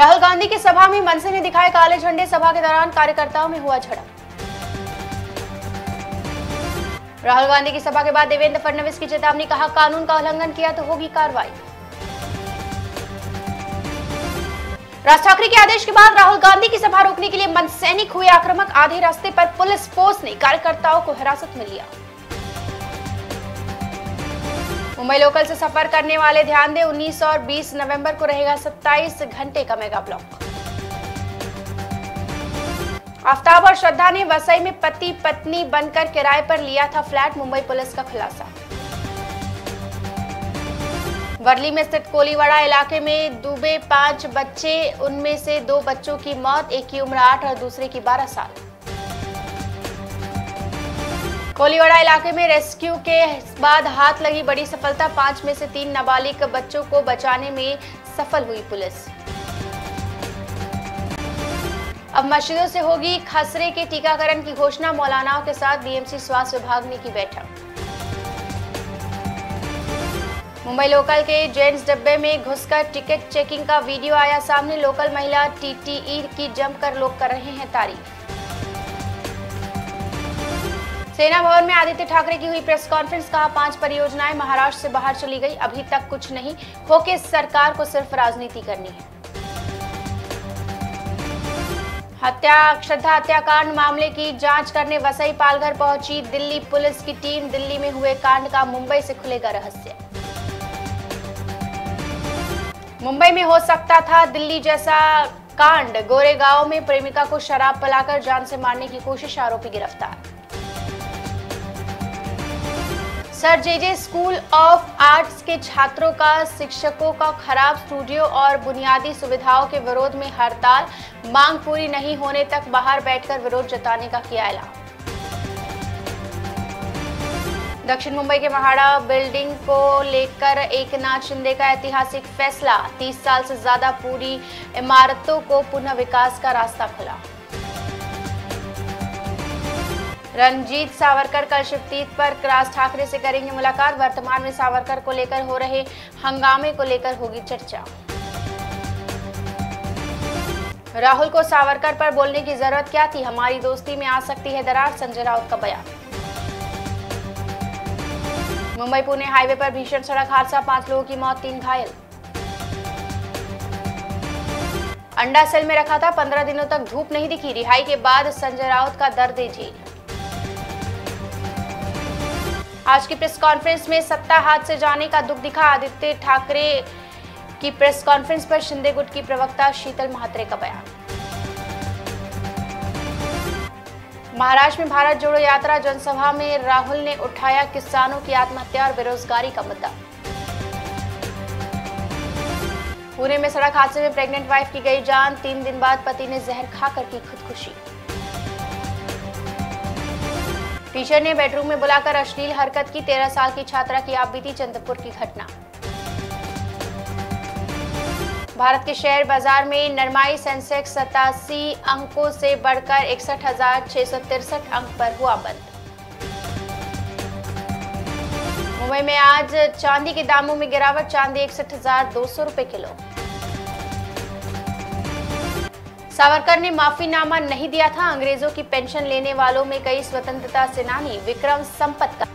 राहुल गांधी की सभा में मनसे ने दिखाए काले झंडे। सभा के दौरान कार्यकर्ताओं में हुआ झड़प। राहुल गांधी की सभा के बाद देवेंद्र फडणवीस की चेतावनी, कहा कानून का उल्लंघन किया तो होगी कार्रवाई। राज ठाकरे के आदेश के बाद राहुल गांधी की सभा रोकने के लिए मनसैनिक हुए आक्रामक आधे रास्ते पर पुलिस फोर्स ने कार्यकर्ताओं को हिरासत में लिया। मुंबई लोकल से सफ़र करने वाले, ध्यान दें 19 और 20 नवंबर को रहेगा 27 घंटे का मेगा ब्लॉक। आफ्ताब और श्रद्धा ने वसई में पति पत्नी बनकर किराए पर लिया था फ्लैट, मुंबई पुलिस का खुलासा। वर्ली में स्थित कोलीवाड़ा इलाके में डूबे पाँच बच्चे, उनमें से दो बच्चों की मौत, एक की उम्र आठ और दूसरे की बारह साल। कोलीवाड़ा इलाके में रेस्क्यू के बाद हाथ लगी बड़ी सफलता। पाँच में से तीन नाबालिग बच्चों को बचाने में सफल हुई पुलिस। अब मस्जिदों से होगी खसरे के टीकाकरण की घोषणा, मौलानाओं के साथ बीएमसी स्वास्थ्य विभाग ने की बैठक। मुंबई लोकल के जेंट्स डब्बे में घुसकर टिकट चेकिंग का वीडियो आया सामने। लोकल महिला टीटीई की जमकर लोग कर रहे हैं तारीफ़। सेना भवन में आदित्य ठाकरे की हुई प्रेस कॉन्फ्रेंस कहा, पाँच परियोजनाएँ महाराष्ट्र से बाहर चली गई। अभी तक कुछ नहीं। होके सरकार को सिर्फ़ राजनीति करनी है। हत्या, श्रद्धा हत्याकांड मामले की जाँच करने वसई पालघर पहुँची दिल्ली पुलिस की टीम। दिल्ली में हुए कांड का मुंबई से खुलेगा रहस्य। मुंबई में हो सकता था दिल्ली जैसा कांड। गोरेगांव में प्रेमिका को शराब पिलाकर जान से मारने की कोशिश, आरोपी गिरफ़्तार। Sir, JJ school of arts के छात्रों का, शिक्षकों का खराब स्टूडियो और बुनियादी सुविधाओं के विरोध में हड़ताल, मांग पूरी नहीं होने तक बाहर बैठकर विरोध जताने का किया ऐलान। दक्षिण मुंबई के महाड़ा बिल्डिंग को लेकर एक नाथ शिंदे का ऐतिहासिक फैसला 30 साल से ज़्यादा पूरी इमारतों को पुनः विकास का रास्ता खुला। रणजीत सावरकर कल शिवतीर्थ पर राज ठाकरे से करेंगे मुलाकात। वर्तमान में सावरकर को लेकर हो रहे हंगामे को लेकर होगी चर्चा। राहुल को सावरकर पर बोलने की ज़रूरत क्या थी? हमारी दोस्ती में आ सकती है दरार, संजय राउत का बयान। मुंबई पुणे हाईवे पर भीषण सड़क हादसा, पाँच लोगों की मौत, तीन घायल। अंडा सेल में रखा था, पंद्रह दिनों तक धूप नहीं दिखी। रिहाई के बाद संजय राउत का दर्द झेल आज की प्रेस कॉन्फ्रेंस में सत्ता हाथ से जाने का दुख दिखा। आदित्य ठाकरे की प्रेस कॉन्फ्रेंस पर शिंदे गुट की प्रवक्ता शीतल महात्रे का बयान। महाराष्ट्र में भारत जोड़ो यात्रा, जनसभा में राहुल ने उठाया किसानों की आत्महत्या और बेरोजगारी का मुद्दा। पुणे में सड़क हादसे में प्रेग्नेंट वाइफ की गई जान, तीन दिन बाद पति ने जहर खाकर की खुदकुशी। टीचर ने बेडरूम में बुलाकर अश्लील हरकत की। तेरह साल की छात्रा की आप बीती चंद्रपुर की घटना। भारत के शेयर बाज़ार में नरमाई, सेंसेक्स, सतासी अंकों से बढ़कर इकसठ हज़ार छह सौ तिरसठ अंक पर हुआ बंद। मुंबई में आज चांदी के दामों में गिरावट, चांदी इकसठ हज़ार दो सौ रुपए किलो। सावरकर ने माफीनामा नहीं दिया था। अंग्रेज़ों की पेंशन लेने वालों में कई स्वतंत्रता सेनानी विक्रम संपत का